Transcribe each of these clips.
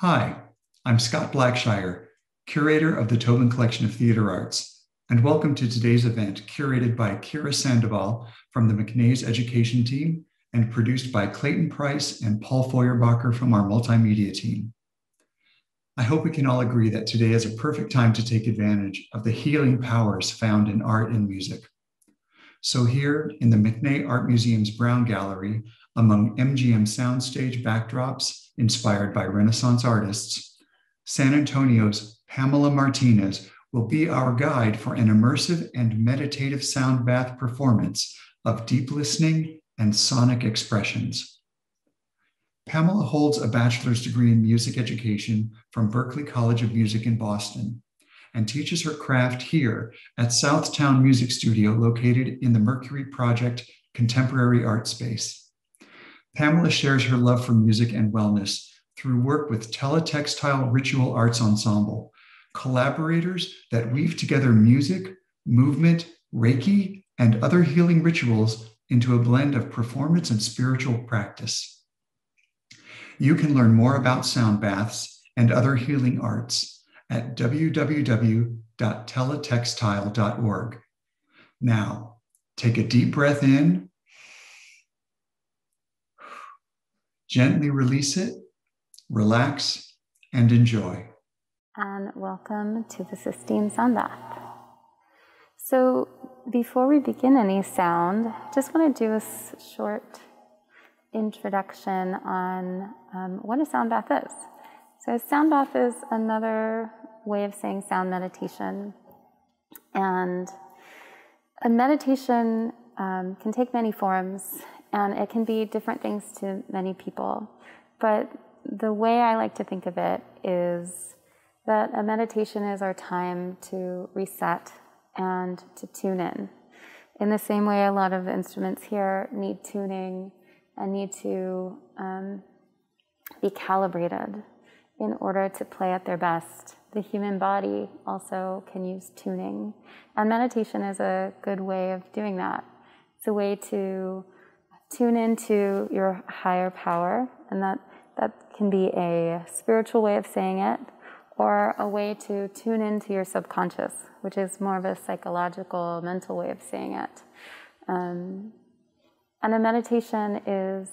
Hi, I'm Scott Blackshire, curator of the Tobin Collection of Theater Arts, and welcome to today's event curated by Kira Sandoval from the McNays Education Team and produced by Clayton Price and Paul Feuerbacher from our multimedia team. I hope we can all agree that today is a perfect time to take advantage of the healing powers found in art and music. So here in the McNay Art Museum's Brown Gallery, among MGM soundstage backdrops inspired by Renaissance artists, San Antonio's Pamela Martinez will be our guide for an immersive and meditative sound bath performance of deep listening and sonic expressions. Pamela holds a bachelor's degree in music education from Berklee College of Music in Boston and teaches her craft here at Southtown Music Studio located in the Mercury Project Contemporary Art Space. Pamela shares her love for music and wellness through work with Telextile Ritual Arts Ensemble, collaborators that weave together music, movement, Reiki, and other healing rituals into a blend of performance and spiritual practice. You can learn more about sound baths and other healing arts at www.telextile.org. Now, take a deep breath in, gently release it, relax, and enjoy. And welcome to the Sistine Sound Bath. So, before we begin any sound, just want to do a short introduction on um, what a sound bath is. So, sound bath is another way of saying sound meditation. And a meditation um, can take many forms and it can be different things to many people. But the way I like to think of it is that a meditation is our time to reset and to tune in. In the same way, a lot of instruments here need tuning and need to um, be calibrated in order to play at their best. The human body also can use tuning, and meditation is a good way of doing that. It's a way to tune into your higher power, and that, that can be a spiritual way of saying it, or a way to tune into your subconscious, which is more of a psychological, mental way of saying it. Um, and a meditation is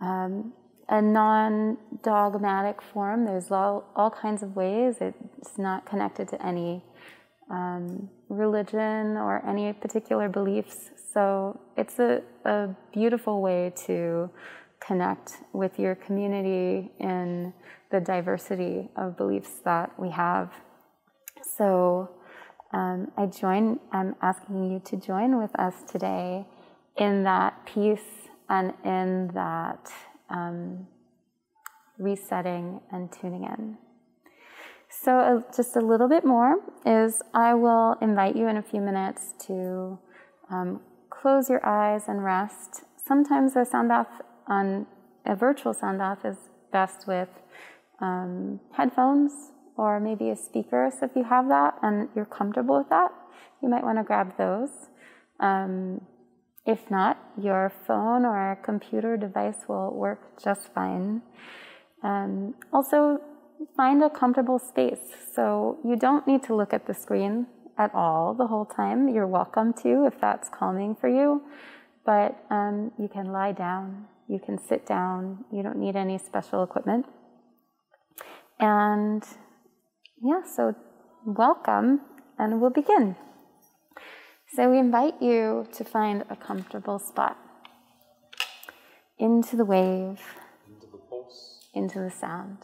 um, a non dogmatic form. There's all, all kinds of ways. It's not connected to any um, religion or any particular beliefs. So it's a, a beautiful way to connect with your community in the diversity of beliefs that we have. So um, I join, I'm asking you to join with us today in that peace and in that um, resetting and tuning in. So, uh, just a little bit more is I will invite you in a few minutes to um, close your eyes and rest. Sometimes a sound bath on a virtual sound bath is best with um, headphones or maybe a speaker. So, if you have that and you're comfortable with that, you might want to grab those. Um, if not, your phone or computer device will work just fine. Um, also, find a comfortable space. So you don't need to look at the screen at all the whole time. You're welcome to if that's calming for you. But um, you can lie down, you can sit down, you don't need any special equipment. And yeah, so welcome, and we'll begin. So we invite you to find a comfortable spot into the wave, into the pulse, into the sound.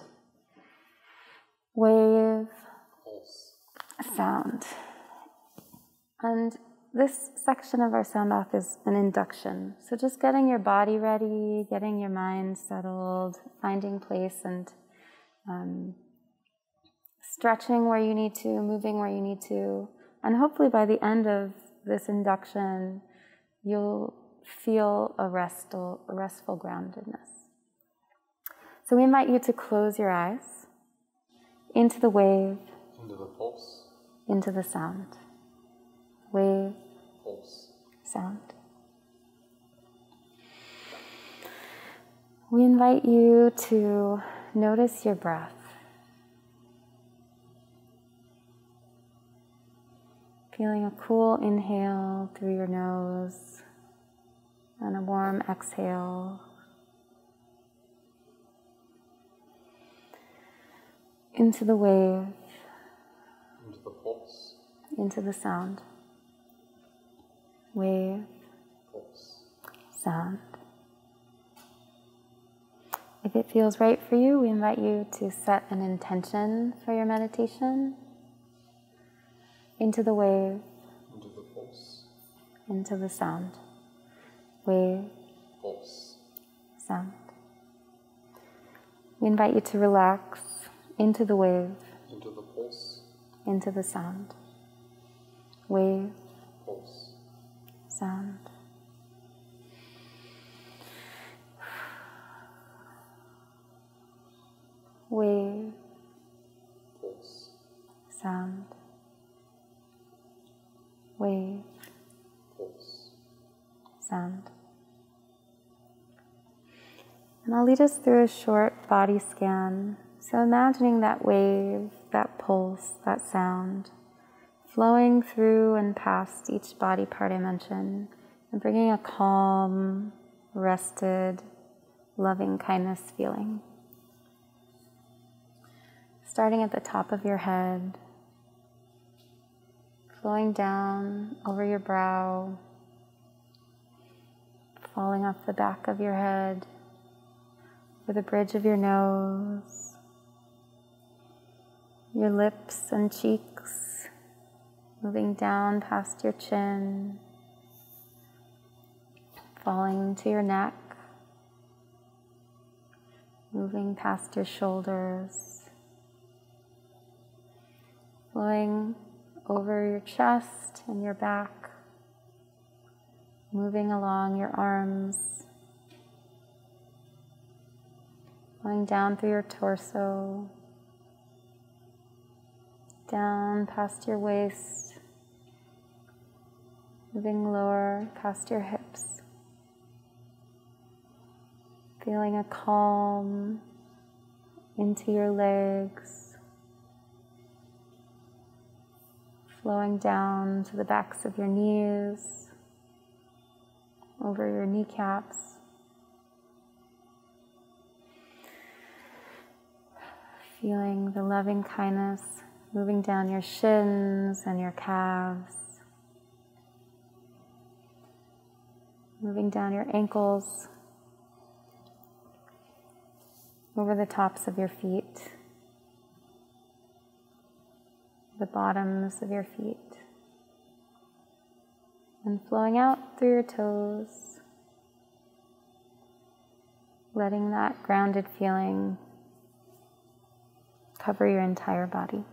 Wave, sound. And this section of our sound bath is an induction. So just getting your body ready, getting your mind settled, finding place and um, stretching where you need to, moving where you need to. And hopefully by the end of this induction, you'll feel a restful, a restful groundedness. So we invite you to close your eyes into the wave, into the pulse, into the sound. Wave, pulse, sound. We invite you to notice your breath. Feeling a cool inhale through your nose and a warm exhale. Into the wave, into the pulse, into the sound. Wave, pulse, sound. If it feels right for you, we invite you to set an intention for your meditation. Into the wave, into the pulse, into the sound. Wave, pulse, sound. We invite you to relax into the wave, into the pulse, into the sound. Wave, pulse, sound. Wave, pulse, sound. Wave, pulse, sound. And I'll lead us through a short body scan. So imagining that wave, that pulse, that sound flowing through and past each body part I mentioned and bringing a calm, rested, loving kindness feeling. Starting at the top of your head, flowing down over your brow, falling off the back of your head, over the bridge of your nose, your lips and cheeks, moving down past your chin, falling to your neck, moving past your shoulders, flowing over your chest and your back, moving along your arms, going down through your torso, down past your waist, moving lower past your hips, feeling a calm into your legs. flowing down to the backs of your knees, over your kneecaps. Feeling the loving kindness moving down your shins and your calves, moving down your ankles, over the tops of your feet. The bottoms of your feet. And flowing out through your toes, letting that grounded feeling cover your entire body.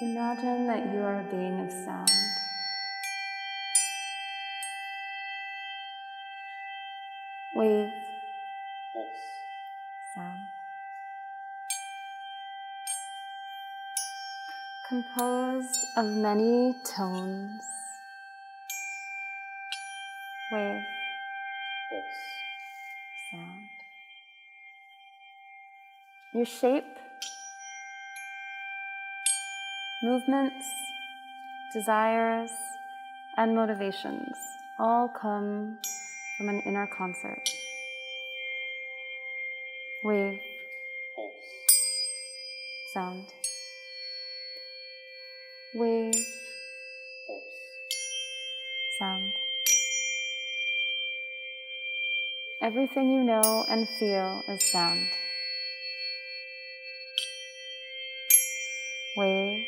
Imagine that you are a being of sound. Wave, pulse, sound. Composed of many tones. Wave, pulse, sound. Your shape, movements, desires, and motivations all come from an inner concert. Wave, sound. Wave, sound. Everything you know and feel is sound. Wave,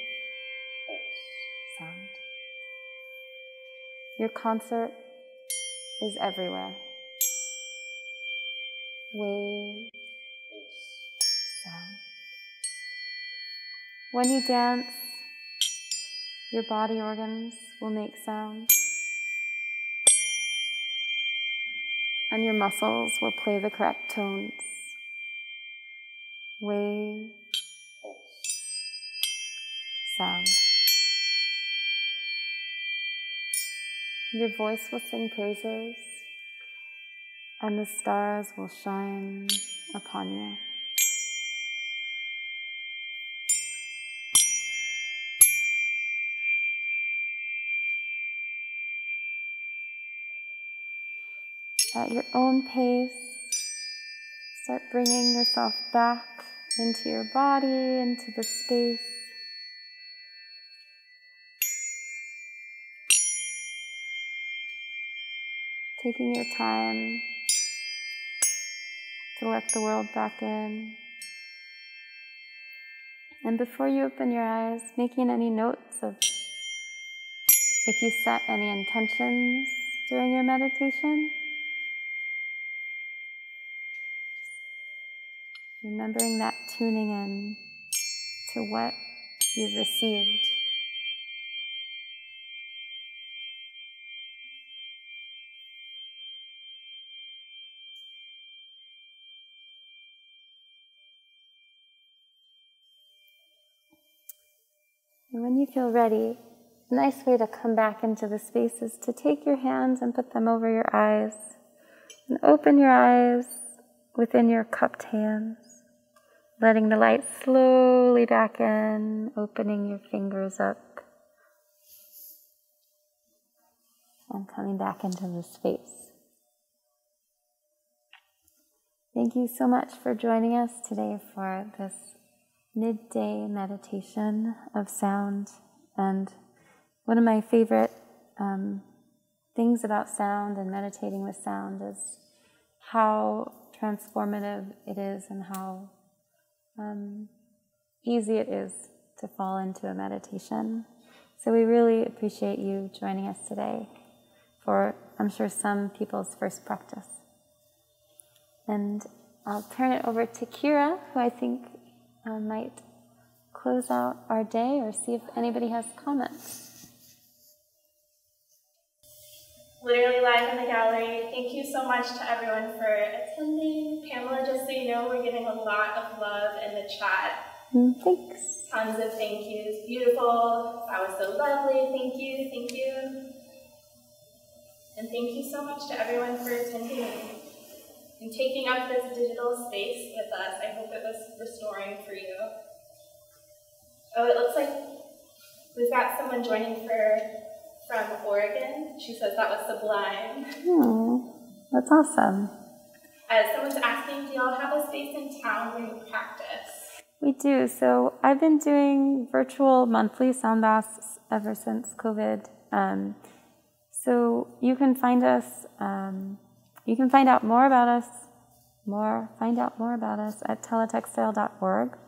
Your concert is everywhere. Wave, sound. When you dance, your body organs will make sound. And your muscles will play the correct tones. Wave, sound. Your voice will sing praises, and the stars will shine upon you. At your own pace, start bringing yourself back into your body, into the space. Taking your time to let the world back in. And before you open your eyes, making any notes of if you set any intentions during your meditation. Remembering that tuning in to what you've received. You feel ready, a nice way to come back into the space is to take your hands and put them over your eyes. And open your eyes within your cupped hands, letting the light slowly back in, opening your fingers up, and coming back into the space. Thank you so much for joining us today for this midday meditation of sound. And one of my favorite um, things about sound and meditating with sound is how transformative it is and how um, easy it is to fall into a meditation. So we really appreciate you joining us today for, I'm sure, some people's first practice. And I'll turn it over to Kira, who I think uh, might close out our day or see if anybody has comments. literally live in the gallery. Thank you so much to everyone for attending. Pamela, just so you know, we're getting a lot of love in the chat. Mm, thanks. Tons of thank yous. Beautiful. That was so lovely. Thank you. Thank you. And thank you so much to everyone for attending and taking up this digital space with us. I hope it was restoring for you. Oh, it looks like we've got someone joining for from Oregon. She says that was sublime. Oh, that's awesome. Uh, someone's asking, do y'all have a space in town where you practice? We do. So I've been doing virtual monthly sound baths ever since COVID. Um, so you can find us. Um, you can find out more about us. More find out more about us at telextile.org.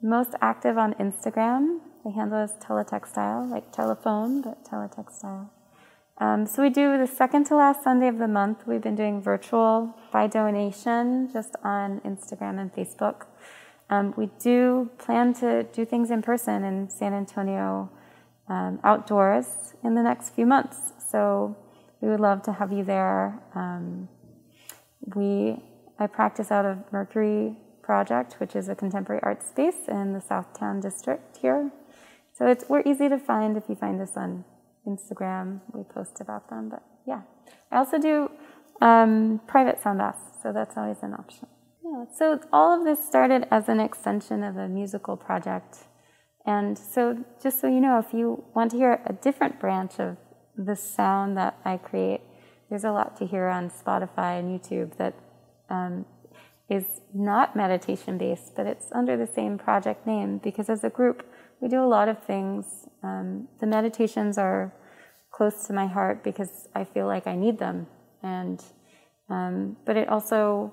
Most active on Instagram. The handle is telextile, like telephone, but telextile. Um, so we do the second to last Sunday of the month. We've been doing virtual by donation, just on Instagram and Facebook. um, we do plan to do things in person in San Antonio um, outdoors in the next few months. So we would love to have you there. We I practice out of Mercury Project, which is a contemporary art space in the Southtown district here. So it's we're easy to find if you find us on Instagram. We post about them, but yeah. I also do um, private sound baths, so that's always an option. Yeah, so all of this started as an extension of a musical project. And so, just so you know, if you want to hear a different branch of the sound that I create, there's a lot to hear on Spotify and YouTube that um, is not meditation based, but it's under the same project name because as a group, we do a lot of things. Um, the meditations are close to my heart because I feel like I need them. And um, but it also,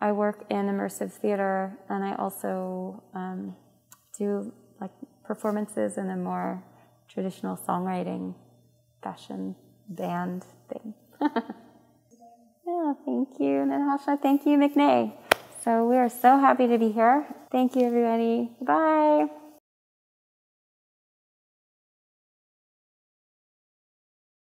I work in immersive theater, and I also um, do like performances in a more traditional songwriting fashion band thing. yeah, thank you, Natasha. Thank you, McNay. So we are so happy to be here. Thank you, everybody. Bye.